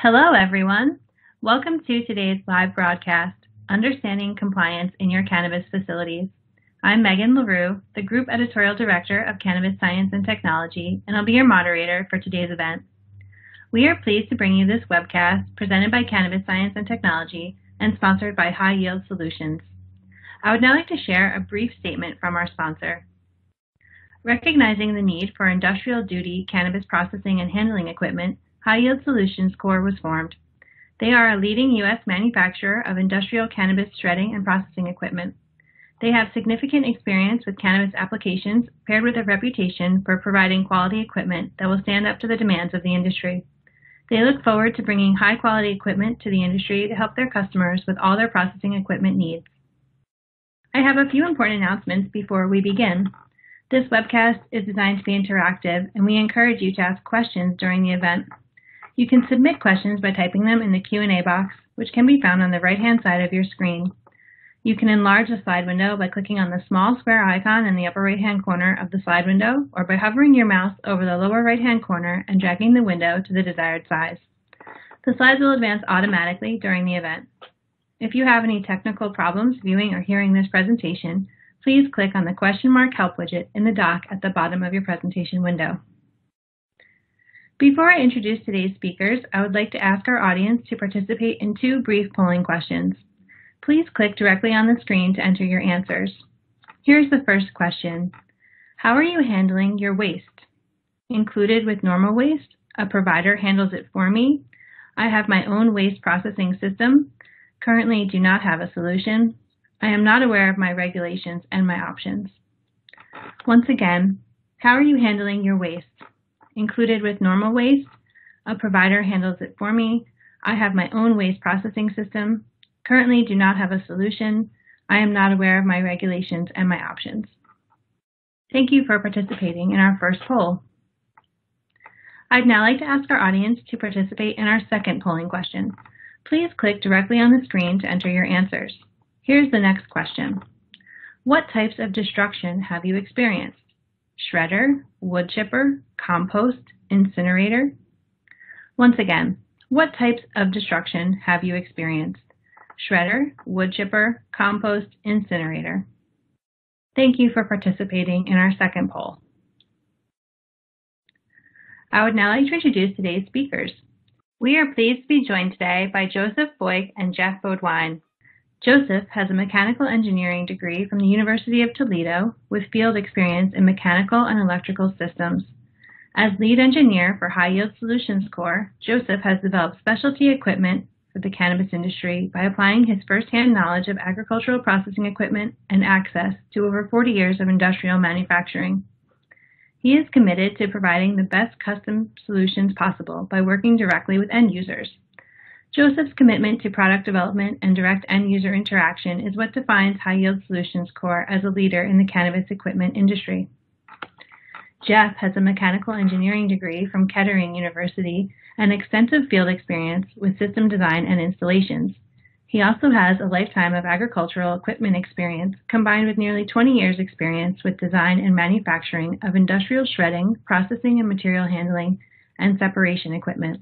Hello, everyone. Welcome to today's live broadcast, Understanding Compliance in Your Cannabis Facilities. I'm Megan LaRue, the Group Editorial Director of Cannabis Science and Technology, and I'll be your moderator for today's event. We are pleased to bring you this webcast presented by Cannabis Science and Technology and sponsored by High Yield Solutions. I would now like to share a brief statement from our sponsor. Recognizing the need for industrial duty cannabis processing and handling equipment, High Yield Solutions Corp. was formed. They are a leading U.S. manufacturer of industrial cannabis shredding and processing equipment. They have significant experience with cannabis applications paired with a reputation for providing quality equipment that will stand up to the demands of the industry. They look forward to bringing high quality equipment to the industry to help their customers with all their processing equipment needs. I have a few important announcements before we begin. This webcast is designed to be interactive, and we encourage you to ask questions during the event. You can submit questions by typing them in the Q&A box, which can be found on the right-hand side of your screen. You can enlarge the slide window by clicking on the small square icon in the upper right-hand corner of the slide window or by hovering your mouse over the lower right-hand corner and dragging the window to the desired size. The slides will advance automatically during the event. If you have any technical problems viewing or hearing this presentation, please click on the question mark help widget in the dock at the bottom of your presentation window. Before I introduce today's speakers, I would like to ask our audience to participate in two brief polling questions. Please click directly on the screen to enter your answers. Here's the first question. How are you handling your waste? Included with normal waste, a provider handles it for me. I have my own waste processing system. Currently do not have a solution. I am not aware of my regulations and my options. Once again, how are you handling your waste? Included with normal waste, a provider handles it for me. I have my own waste processing system. Currently do not have a solution. I am not aware of my regulations and my options. Thank you for participating in our first poll. I'd now like to ask our audience to participate in our second polling question. Please click directly on the screen to enter your answers. Here's the next question. What types of destruction have you experienced? Shredder, wood chipper, compost, incinerator? Once again, what types of destruction have you experienced? shredder, wood chipper, compost, incinerator. Thank you for participating in our second poll. I would now like to introduce today's speakers. We are pleased to be joined today by Joseph Boyk and Jeff Beaudoin. Joseph has a mechanical engineering degree from the University of Toledo with field experience in mechanical and electrical systems. As lead engineer for High Yield Solutions Corp., Joseph has developed specialty equipment for the cannabis industry by applying his firsthand knowledge of agricultural processing equipment and access to over 40 years of industrial manufacturing. He is committed to providing the best custom solutions possible by working directly with end users. Joseph's commitment to product development and direct end user interaction is what defines High Yield Solutions Corp. as a leader in the cannabis equipment industry. Jeff has a mechanical engineering degree from Kettering University and extensive field experience with system design and installations. He also has a lifetime of agricultural equipment experience combined with nearly 20 years experience with design and manufacturing of industrial shredding, processing and material handling, and separation equipment.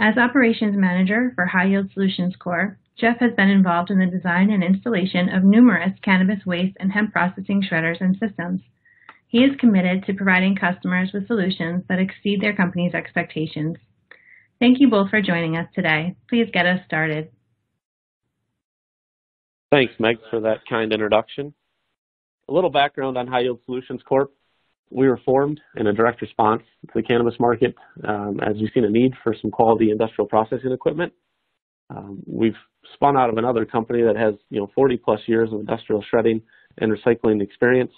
As operations manager for High Yield Solutions Corp., Jeff has been involved in the design and installation of numerous cannabis waste and hemp processing shredders and systems. He is committed to providing customers with solutions that exceed their company's expectations. Thank you both for joining us today. Please get us started. Thanks, Meg, for that kind introduction. A little background on High Yield Solutions Corp. We were formed in a direct response to the cannabis market um, as we've seen a need for some quality industrial processing equipment. Um, we've spun out of another company that has you know 40 plus years of industrial shredding and recycling experience.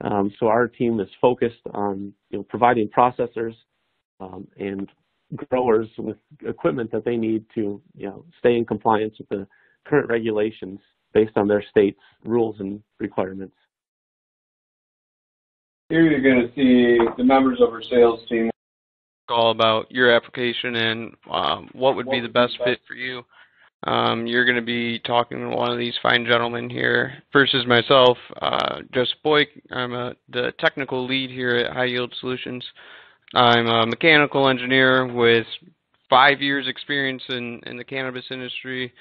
Um, so our team is focused on you know providing processors um, and growers with equipment that they need to you know, stay in compliance with the current regulations based on their state's rules and requirements. Here you're going to see the members of our sales team. All about your application and um, what would be the best fit for you. Um, you're going to be talking to one of these fine gentlemen here. First is myself, uh, Joseph Boyk. I'm a, the technical lead here at High Yield Solutions. I'm a mechanical engineer with five years experience in, in the cannabis industry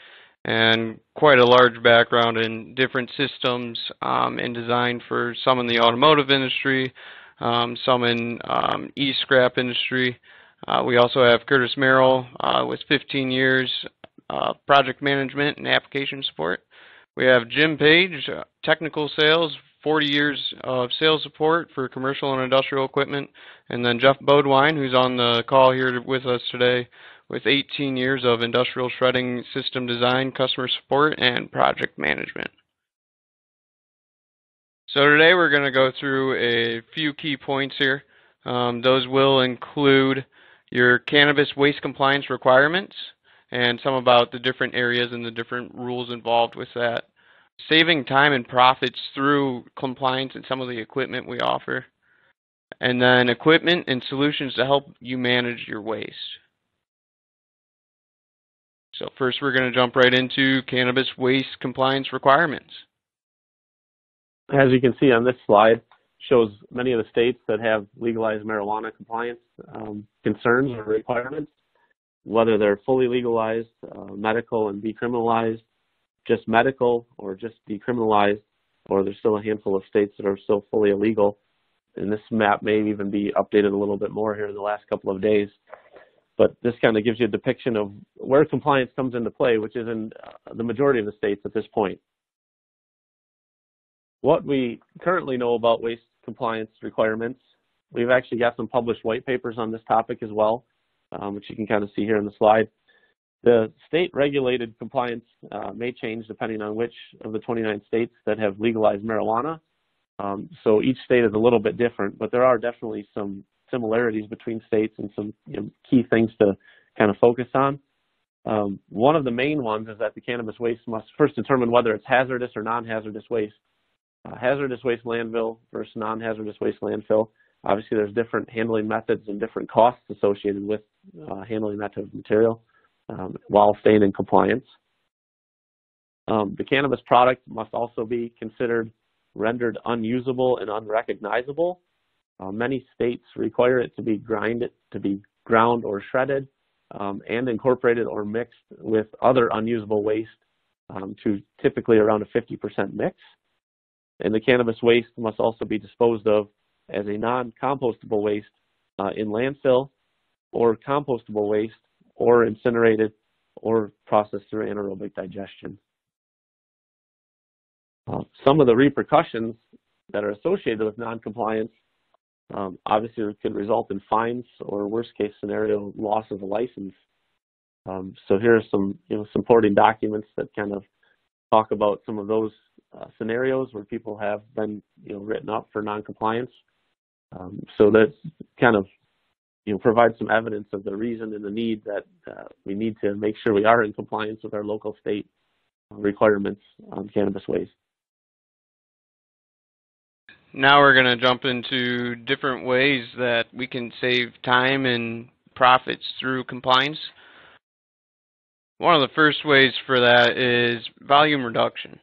and quite a large background in different systems um, and design for some in the automotive industry, um, some in um, e-scrap industry. Uh, we also have Curtis Merrill uh, with 15 years uh, project management and application support. We have Jim Page, uh, technical sales, 40 years of sales support for commercial and industrial equipment, and then Jeff Bodwine, who's on the call here with us today, with 18 years of industrial shredding system design, customer support, and project management. So today we're going to go through a few key points here. Um, those will include your cannabis waste compliance requirements and some about the different areas and the different rules involved with that. Saving time and profits through compliance and some of the equipment we offer. And then equipment and solutions to help you manage your waste. So first we're going to jump right into cannabis waste compliance requirements. As you can see on this slide, shows many of the states that have legalized marijuana compliance um, concerns or requirements, whether they're fully legalized, uh, medical and decriminalized, just medical or just decriminalized, or there's still a handful of states that are still fully illegal. And this map may even be updated a little bit more here in the last couple of days but this kind of gives you a depiction of where compliance comes into play, which is in uh, the majority of the states at this point. What we currently know about waste compliance requirements, we've actually got some published white papers on this topic as well, um, which you can kind of see here in the slide. The state regulated compliance uh, may change depending on which of the 29 states that have legalized marijuana. Um, so each state is a little bit different, but there are definitely some similarities between states and some you know, key things to kind of focus on. Um, one of the main ones is that the cannabis waste must first determine whether it's hazardous or non-hazardous waste. Uh, hazardous waste landfill versus non-hazardous waste landfill. Obviously, there's different handling methods and different costs associated with uh, handling that type of material um, while staying in compliance. Um, the cannabis product must also be considered rendered unusable and unrecognizable uh, many states require it to be grinded, to be ground or shredded, um, and incorporated or mixed with other unusable waste um, to typically around a 50% mix. And the cannabis waste must also be disposed of as a non-compostable waste uh, in landfill or compostable waste or incinerated or processed through anaerobic digestion. Uh, some of the repercussions that are associated with noncompliance um, obviously, it could result in fines or worst case scenario, loss of a license. Um, so here are some you know supporting documents that kind of talk about some of those uh, scenarios where people have been you know written up for noncompliance. Um, so that kind of you know provide some evidence of the reason and the need that uh, we need to make sure we are in compliance with our local state requirements on cannabis waste. Now we're going to jump into different ways that we can save time and profits through compliance. One of the first ways for that is volume reduction.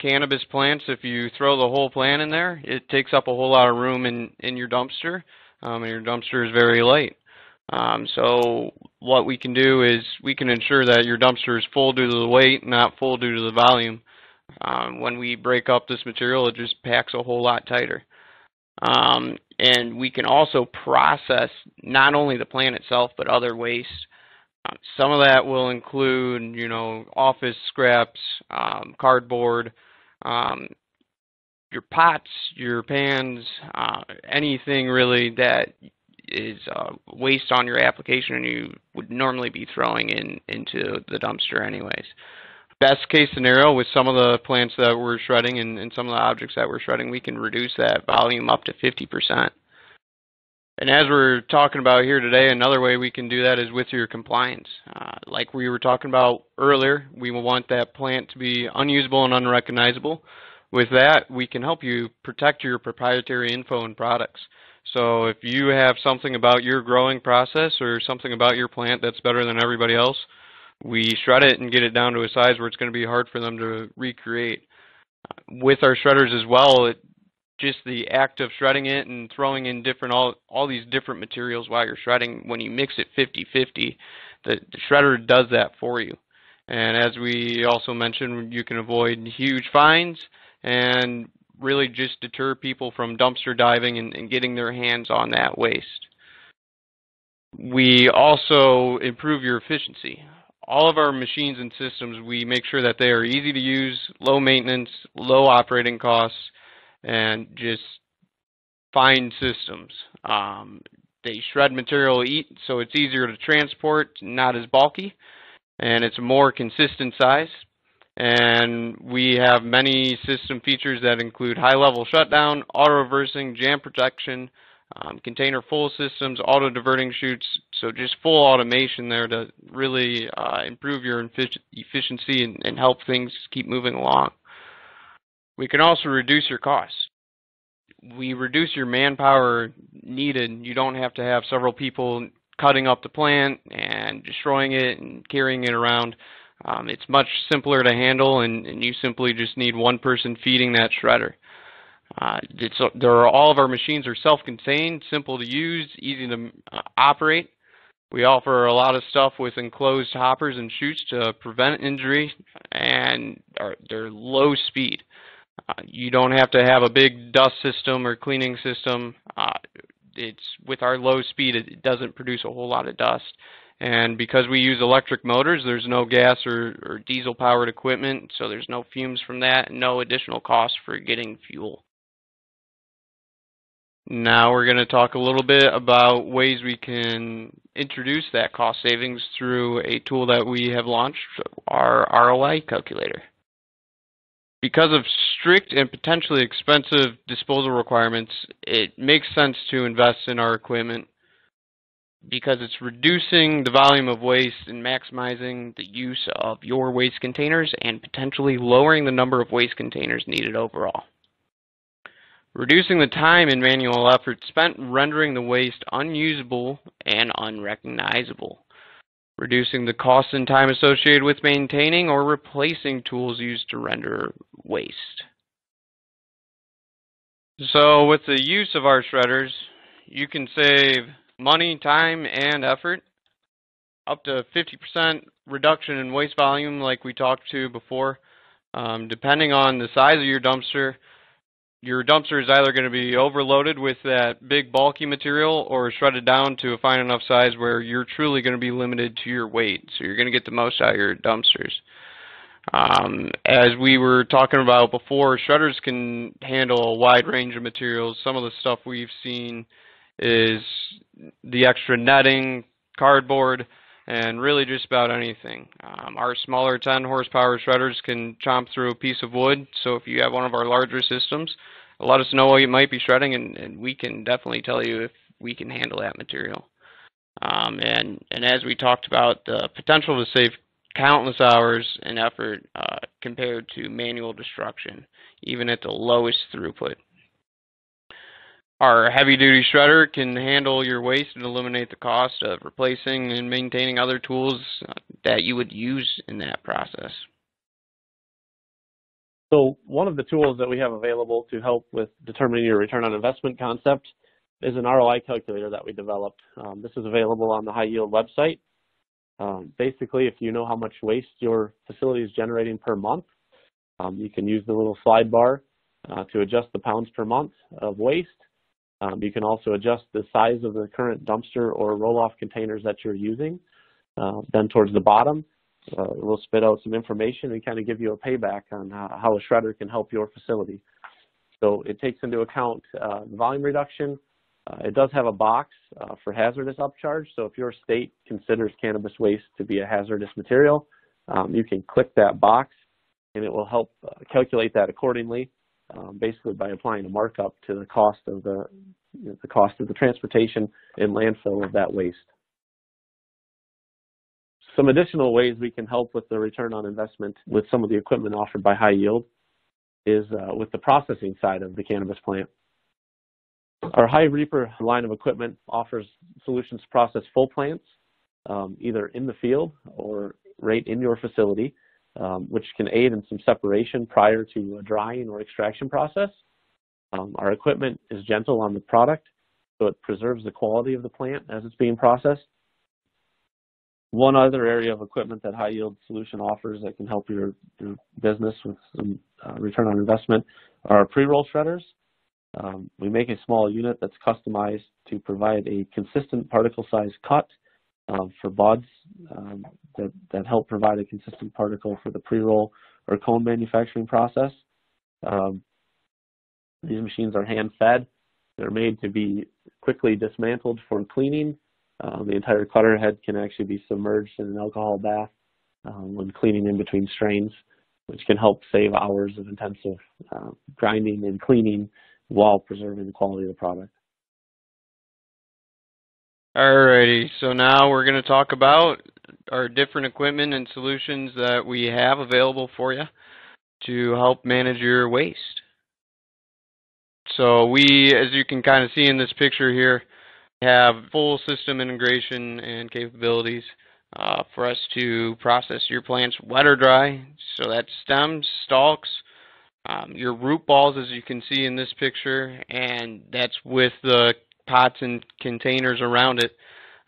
Cannabis plants, if you throw the whole plant in there, it takes up a whole lot of room in, in your dumpster, um, and your dumpster is very light. Um, so what we can do is we can ensure that your dumpster is full due to the weight, not full due to the volume. Um, when we break up this material, it just packs a whole lot tighter. Um, and we can also process not only the plant itself, but other waste. Uh, some of that will include, you know, office scraps, um, cardboard, um, your pots, your pans, uh, anything really that is uh, waste on your application and you would normally be throwing in into the dumpster anyways best case scenario with some of the plants that we're shredding and, and, some of the objects that we're shredding, we can reduce that volume up to 50%. And as we're talking about here today, another way we can do that is with your compliance. Uh, like we were talking about earlier, we want that plant to be unusable and unrecognizable. With that, we can help you protect your proprietary info and products. So if you have something about your growing process or something about your plant that's better than everybody else, we shred it and get it down to a size where it's going to be hard for them to recreate. With our shredders as well, it, just the act of shredding it and throwing in different all all these different materials while you're shredding when you mix it 50-50 the, the shredder does that for you. And as we also mentioned you can avoid huge fines and really just deter people from dumpster diving and, and getting their hands on that waste. We also improve your efficiency all of our machines and systems, we make sure that they are easy to use, low maintenance, low operating costs, and just fine systems. Um, they shred material eat, so it's easier to transport, not as bulky, and it's a more consistent size. And we have many system features that include high-level shutdown, auto-reversing, jam protection, um, container full systems, auto diverting chutes, so just full automation there to really uh, improve your efficiency and, and, help things keep moving along. We can also reduce your costs. We reduce your manpower needed. You don't have to have several people cutting up the plant and destroying it and carrying it around. Um, it's much simpler to handle, and, and you simply just need one person feeding that shredder. Uh, there are, all of our machines are self-contained, simple to use, easy to uh, operate. We offer a lot of stuff with enclosed hoppers and chutes to prevent injury, and they're low speed. Uh, you don't have to have a big dust system or cleaning system. Uh, it's with our low speed, it doesn't produce a whole lot of dust. And because we use electric motors, there's no gas or, or diesel powered equipment, so there's no fumes from that, and no additional cost for getting fuel. Now we're going to talk a little bit about ways we can introduce that cost savings through a tool that we have launched, our ROI calculator. Because of strict and potentially expensive disposal requirements, it makes sense to invest in our equipment because it's reducing the volume of waste and maximizing the use of your waste containers and potentially lowering the number of waste containers needed overall reducing the time and manual effort spent rendering the waste unusable and unrecognizable, reducing the cost and time associated with maintaining or replacing tools used to render waste. So with the use of our shredders, you can save money, time, and effort, up to 50% reduction in waste volume like we talked to before. Um, depending on the size of your dumpster, your dumpster is either going to be overloaded with that big bulky material or shredded down to a fine enough size where you're truly going to be limited to your weight. So you're going to get the most out of your dumpsters. Um, as we were talking about before, shredders can handle a wide range of materials. Some of the stuff we've seen is the extra netting, cardboard, and really just about anything. Um, our smaller 10 horsepower shredders can chomp through a piece of wood, so if you have one of our larger systems, let us know what you might be shredding, and, and we can definitely tell you if we can handle that material. Um, and, and as we talked about, the potential to save countless hours and effort uh, compared to manual destruction, even at the lowest throughput. Our heavy-duty shredder can handle your waste and eliminate the cost of replacing and maintaining other tools that you would use in that process. So one of the tools that we have available to help with determining your return on investment concept is an ROI calculator that we developed. Um, this is available on the High Yield website. Um, basically, if you know how much waste your facility is generating per month, um, you can use the little slide bar uh, to adjust the pounds per month of waste. Um, you can also adjust the size of the current dumpster or roll-off containers that you're using. Uh, then towards the bottom, uh, we'll spit out some information and kind of give you a payback on how, a shredder can help your facility. So it takes into account uh, volume reduction. Uh, it does have a box uh, for hazardous upcharge. So if your state considers cannabis waste to be a hazardous material, um, you can click that box and it will help uh, calculate that accordingly um, basically by applying a markup to the cost of the, the cost of the transportation and landfill of that waste. Some additional ways we can help with the return on investment with some of the equipment offered by High Yield is uh, with the processing side of the cannabis plant. Our High Reaper line of equipment offers solutions to process full plants, um, either in the field or right in your facility um, which can aid in some separation prior to a drying or extraction process. Um, our equipment is gentle on the product, so it preserves the quality of the plant as it's being processed. One other area of equipment that High Yield Solution offers that can help your, your business with some uh, return on investment are pre-roll shredders. Um, we make a small unit that's customized to provide a consistent particle size cut um, for buds um, that, that help provide a consistent particle for the pre-roll or cone manufacturing process. Um, these machines are hand-fed. They're made to be quickly dismantled for cleaning. Um, the entire cutter head can actually be submerged in an alcohol bath um, when cleaning in between strains, which can help save hours of intensive uh, grinding and cleaning while preserving the quality of the product. Alrighty, so now we're going to talk about our different equipment and solutions that we have available for you to help manage your waste. So we, as you can kind of see in this picture here, have full system integration and capabilities uh, for us to process your plants wet or dry. So that's stems, stalks, um, your root balls as you can see in this picture, and that's with the pots and containers around it.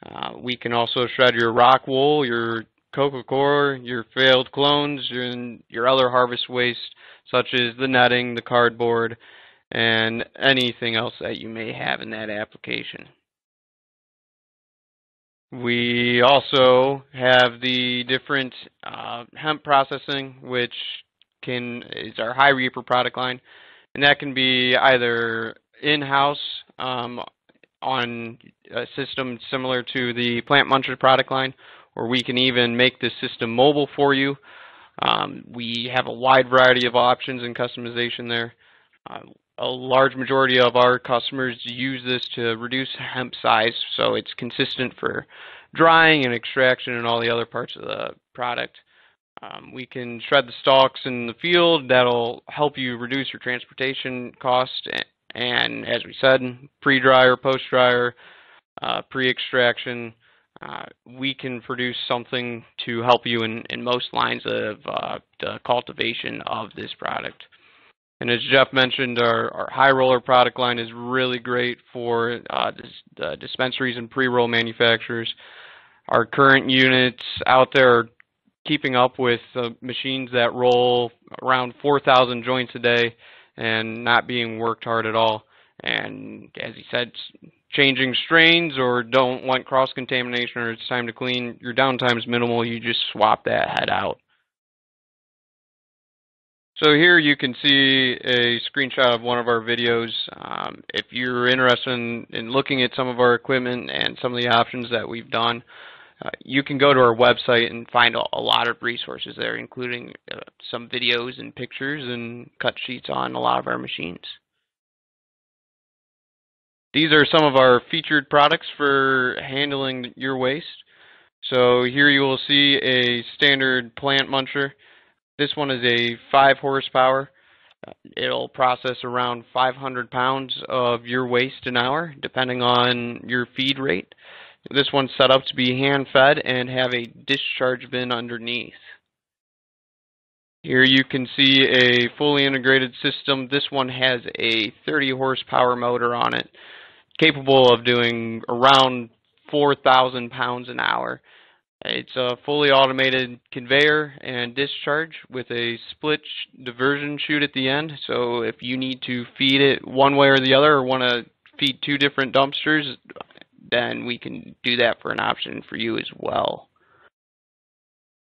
Uh, we can also shred your rock wool, your coco coir, your failed clones, and your other harvest waste such as the netting, the cardboard, and anything else that you may have in that application. We also have the different uh, hemp processing, which can is our high reaper product line, and that can be either in-house um, on a system similar to the Plant Muncher product line, or we can even make this system mobile for you. Um, we have a wide variety of options and customization there. Uh, a large majority of our customers use this to reduce hemp size, so it's consistent for drying and extraction and all the other parts of the product. Um, we can shred the stalks in the field. That'll help you reduce your transportation cost. And as we said, pre-dryer, post-dryer, uh, pre-extraction, uh, we can produce something to help you in, in most lines of uh, the cultivation of this product. And as Jeff mentioned, our, our high roller product line is really great for uh, dis dispensaries and pre-roll manufacturers. Our current units out there are keeping up with uh, machines that roll around 4,000 joints a day and not being worked hard at all. And as he said, changing strains or don't want cross-contamination or it's time to clean, your downtime is minimal. You just swap that head out. So here you can see a screenshot of one of our videos. Um, if you're interested in, in, looking at some of our equipment and some of the options that we've done, uh, you can go to our website and find a, a lot of resources there, including uh, some videos and pictures and cut sheets on a lot of our machines. These are some of our featured products for handling your waste. So here you will see a standard plant muncher. This one is a 5 horsepower. Uh, it'll process around 500 pounds of your waste an hour, depending on your feed rate. This one's set up to be hand-fed and have a discharge bin underneath. Here you can see a fully integrated system. This one has a 30 horsepower motor on it, capable of doing around 4,000 pounds an hour. It's a fully automated conveyor and discharge with a split diversion chute at the end. So if you need to feed it one way or the other or want to feed two different dumpsters, then we can do that for an option for you as well.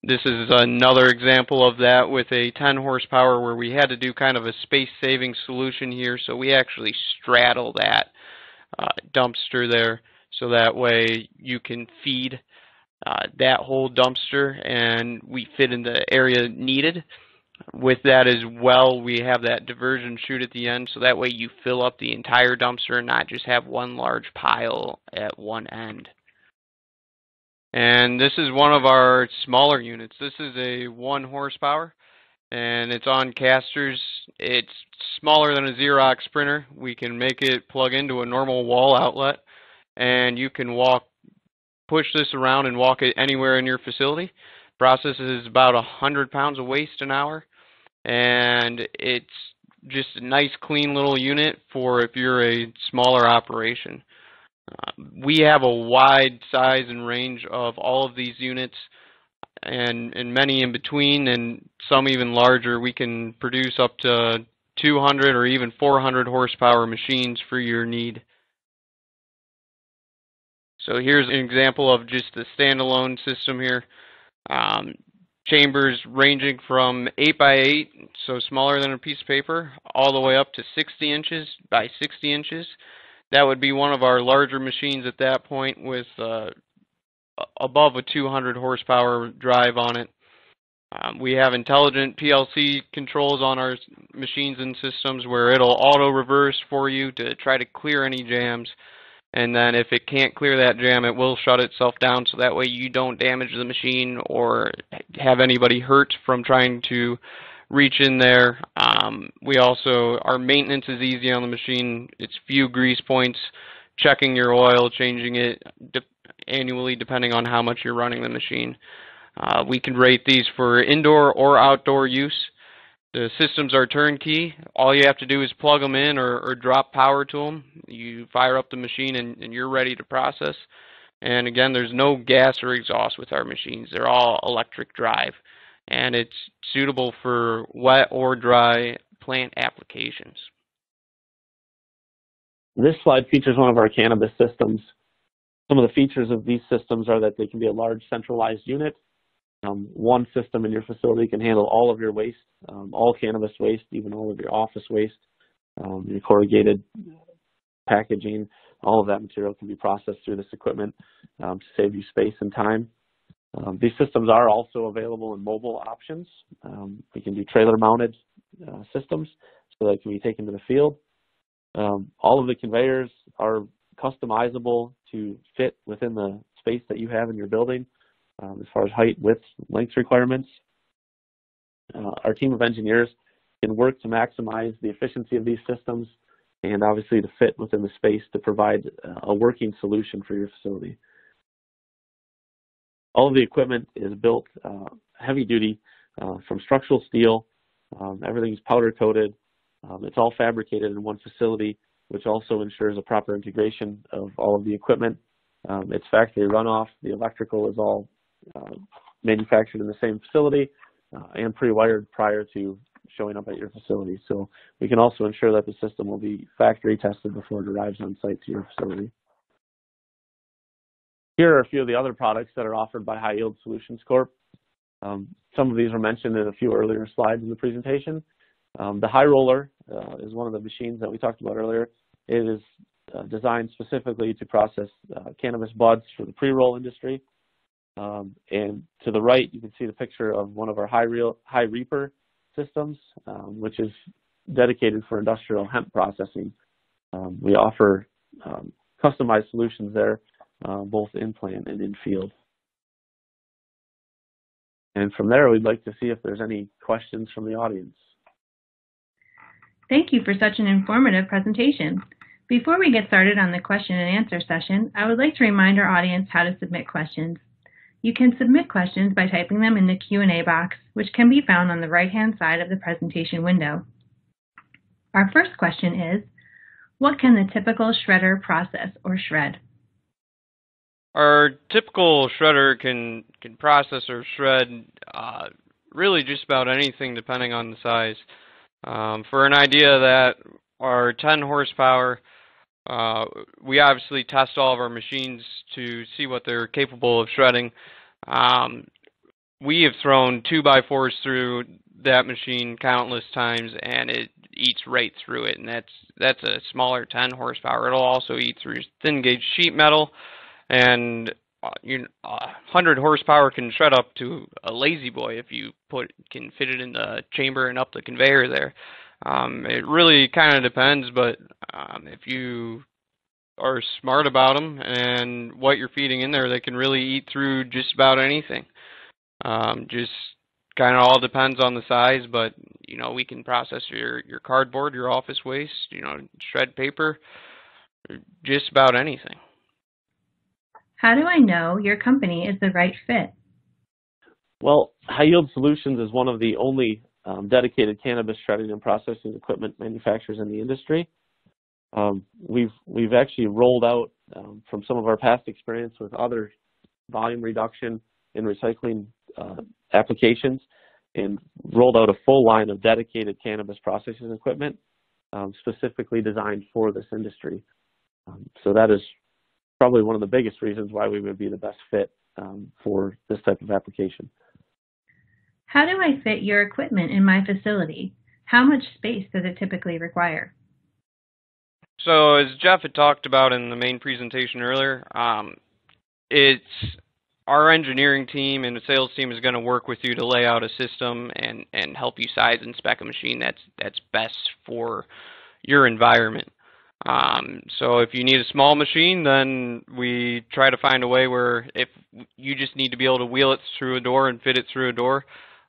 This is another example of that with a 10 horsepower where we had to do kind of a space saving solution here. So we actually straddle that uh, dumpster there so that way you can feed uh, that whole dumpster and we fit in the area needed. With that as well, we have that diversion chute at the end, so that way you fill up the entire dumpster and not just have one large pile at one end. And this is one of our smaller units. This is a one horsepower, and it's on casters. It's smaller than a Xerox printer. We can make it plug into a normal wall outlet, and you can walk push this around and walk it anywhere in your facility. Processes about 100 pounds of waste an hour, and it's just a nice clean little unit for if you're a smaller operation. Uh, we have a wide size and range of all of these units and, and many in between and some even larger. We can produce up to 200 or even 400 horsepower machines for your need. So here's an example of just the standalone system here. Um, chambers ranging from 8 by 8, so smaller than a piece of paper, all the way up to 60 inches by 60 inches. That would be one of our larger machines at that point with uh, above a 200 horsepower drive on it. Um, we have intelligent PLC controls on our machines and systems where it'll auto reverse for you to try to clear any jams. And then if it can't clear that jam, it will shut itself down so that way you don't damage the machine or have anybody hurt from trying to reach in there. Um, we also, our maintenance is easy on the machine. It's few grease points, checking your oil, changing it de annually depending on how much you're running the machine. Uh, we can rate these for indoor or outdoor use. The systems are turnkey. All you have to do is plug them in or, or drop power to them. You fire up the machine and, and, you're ready to process. And again, there's no gas or exhaust with our machines. They're all electric drive. And it's suitable for wet or dry plant applications. This slide features one of our cannabis systems. Some of the features of these systems are that they can be a large centralized unit um, one system in your facility can handle all of your waste, um, all cannabis waste, even all of your office waste, um, your corrugated packaging, all of that material can be processed through this equipment um, to save you space and time. Um, these systems are also available in mobile options. Um, we can do trailer mounted uh, systems so that can be taken to the field. all of the conveyors are customizable to fit within the space that you have in your building um, as far as height, width, length requirements. Uh, our team of engineers can work to maximize the efficiency of these systems and obviously to fit within the space to provide uh, a working solution for your facility. All of the equipment is built uh, heavy duty uh, from structural steel. Um, everything is powder coated. Um, it's all fabricated in one facility, which also ensures a proper integration of all of the equipment. Um, it's factory runoff. The electrical is all manufactured in the same facility uh, and pre-wired prior to showing up at your facility. So we can also ensure that the system will be factory tested before it arrives on site to your facility. Here are a few of the other products that are offered by High Yield Solutions Corp. Um, some of these were mentioned in a few earlier slides in the presentation. Um, the high roller uh, is one of the machines that we talked about earlier. It is uh, designed specifically to process uh, cannabis buds for the pre-roll industry. Um, and to the right, you can see the picture of one of our high, high reaper systems, um, which is dedicated for industrial hemp processing. Um, we offer um, customized solutions there, uh, both in plant and in field. And from there, we'd like to see if there's any questions from the audience. Thank you for such an informative presentation. Before we get started on the question and answer session, I would like to remind our audience how to submit questions. You can submit questions by typing them in the Q&A box, which can be found on the right-hand side of the presentation window. Our first question is, what can the typical shredder process or shred? Our typical shredder can, can process or shred uh, really just about anything depending on the size. Um, for an idea that our 10 horsepower uh, we obviously test all of our machines to see what they're capable of shredding. Um, we have thrown two by fours through that machine countless times, and it eats right through it. And that's that's a smaller 10 horsepower. It'll also eat through thin gauge sheet metal, and uh, you, uh, 100 horsepower can shred up to a La-Z-Boy if you put can fit it in the chamber and up the conveyor there. Um, it really kind of depends, but um, if you are smart about them and what you're feeding in there, they can really eat through just about anything. Um, just kind of all depends on the size, but you know we can process your your cardboard, your office waste, you know, shred paper, just about anything. How do I know your company is the right fit? Well, High Yield Solutions is one of the only um, dedicated cannabis shredding and processing equipment manufacturers in the industry. Um, we've we've actually rolled out um, from some of our past experience with other volume reduction and recycling uh, applications and rolled out a full line of dedicated cannabis processing equipment um, specifically designed for this industry. Um, so that is probably one of the biggest reasons why we would be the best fit um, for this type of application. How do I fit your equipment in my facility? How much space does it typically require? So as Jeff had talked about in the main presentation earlier, um, it's our engineering team and the sales team is going to work with you to lay out a system and, and help you size and spec a machine that's that's best for your environment. Um, so if you need a small machine, then we try to find a way where if you just need to be able to wheel it through a door and fit it through a door,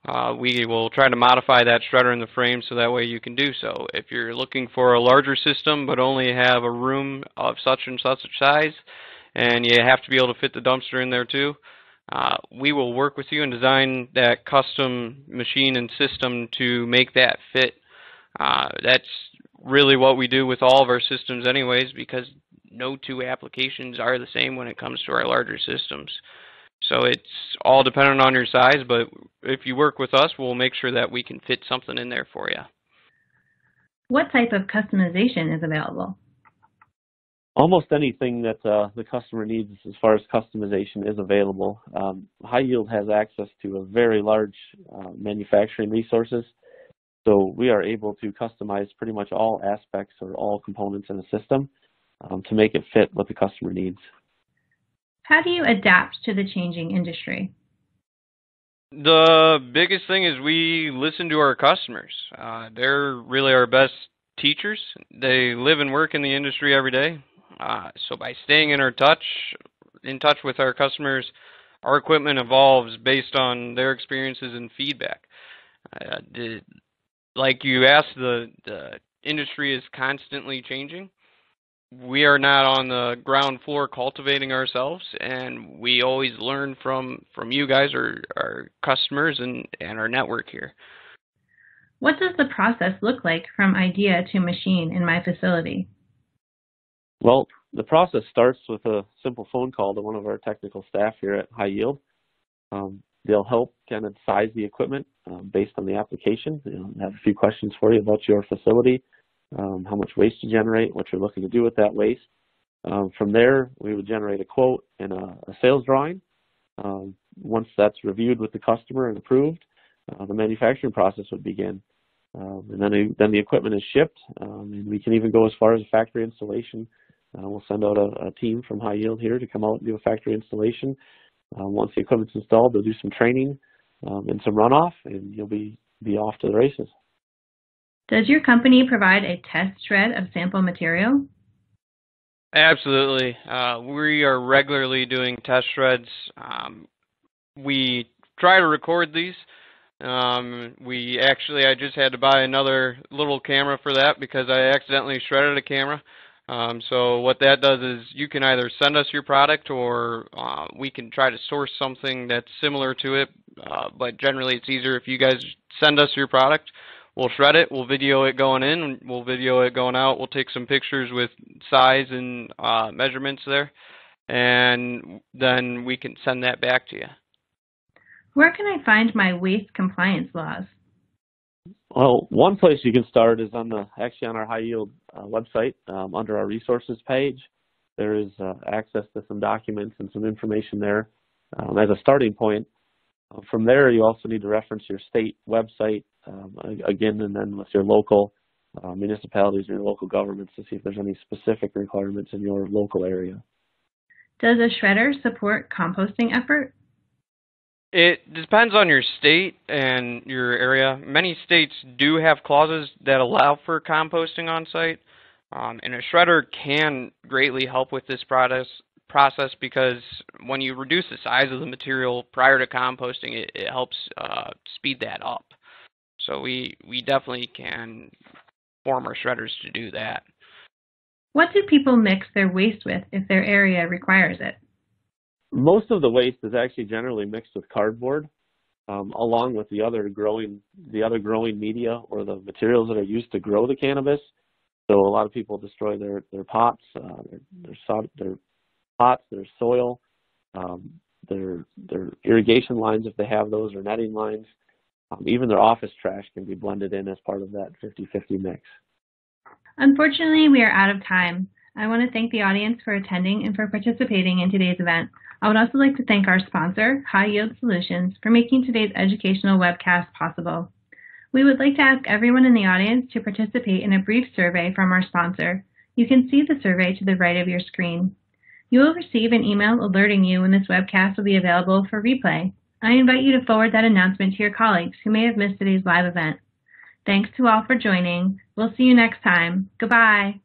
uh, we will try to modify that shredder in the frame so that way you can do so. If you're looking for a larger system but only have a room of such and such size, and you have to be able to fit the dumpster in there too, uh, we will work with you and design that custom machine and system to make that fit. Uh, that's really what we do with all of our systems anyways because no two applications are the same when it comes to our larger systems. So it's all dependent on your size, but if you work with us, we'll make sure that we can fit something in there for you. What type of customization is available? Almost anything that uh, the customer needs as far as customization is available. Um, High Yield has access to a very large uh, manufacturing resources, so we are able to customize pretty much all aspects or all components in a system um, to make it fit what the customer needs. How do you adapt to the changing industry? The biggest thing is we listen to our customers. Uh, they're really our best teachers. They live and work in the industry every day. Uh, so by staying in our touch, in touch with our customers, our equipment evolves based on their experiences and feedback. Uh, the, like you asked, the the industry is constantly changing we are not on the ground floor cultivating ourselves and we always learn from from you guys or our customers and and our network here. What does the process look like from idea to machine in my facility? Well the process starts with a simple phone call to one of our technical staff here at high yield. Um, they'll help kind of size the equipment um, based on the application. They'll have a few questions for you about your facility um, how much waste you generate, what you're looking to do with that waste. Um, from there, we would generate a quote and a, a sales drawing. Um, once that's reviewed with the customer and approved, uh, the manufacturing process would begin. Um, and then, then the equipment is shipped, um, and we can even go as far as a factory installation. Uh, we'll send out a, a, team from High Yield here to come out and do a factory installation. Uh, once the equipment's installed, they'll do some training um, and some runoff, and you'll be, be off to the races. Does your company provide a test shred of sample material? Absolutely. Uh, we are regularly doing test shreds. Um, we try to record these. Um, we actually, I just had to buy another little camera for that because I accidentally shredded a camera. Um, so what that does is you can either send us your product or uh, we can try to source something that's similar to it. Uh, but generally, it's easier if you guys send us your product we'll shred it, we'll video it going in, we'll video it going out, we'll take some pictures with size and uh, measurements there, and then we can send that back to you. Where can I find my waste compliance laws? Well, one place you can start is on the actually on our high yield uh, website um, under our resources page. There is uh, access to some documents and some information there um, as a starting point. Uh, from there, you also need to reference your state website um, again, and then with your local uh, municipalities and your local governments to see if there's any specific requirements in your local area. Does a shredder support composting effort? It depends on your state and your area. Many states do have clauses that allow for composting on site, um, and a shredder can greatly help with this process, process because when you reduce the size of the material prior to composting, it, it helps uh, speed that up. So we, we definitely can form our shredders to do that. What do people mix their waste with if their area requires it? Most of the waste is actually generally mixed with cardboard. um, along with the other growing the other growing media or the materials that are used to grow the cannabis. So a lot of people destroy their their pots, uh, their their, their pots, their soil, um, their their irrigation lines if they have those, or netting lines. Um, even their office trash can be blended in as part of that 50-50 mix. Unfortunately, we are out of time. I want to thank the audience for attending and for participating in today's event. I would also like to thank our sponsor, High Yield Solutions, for making today's educational webcast possible. We would like to ask everyone in the audience to participate in a brief survey from our sponsor. You can see the survey to the right of your screen. You will receive an email alerting you when this webcast will be available for replay. I invite you to forward that announcement to your colleagues who may have missed today's live event. Thanks to all for joining. We'll see you next time. Goodbye.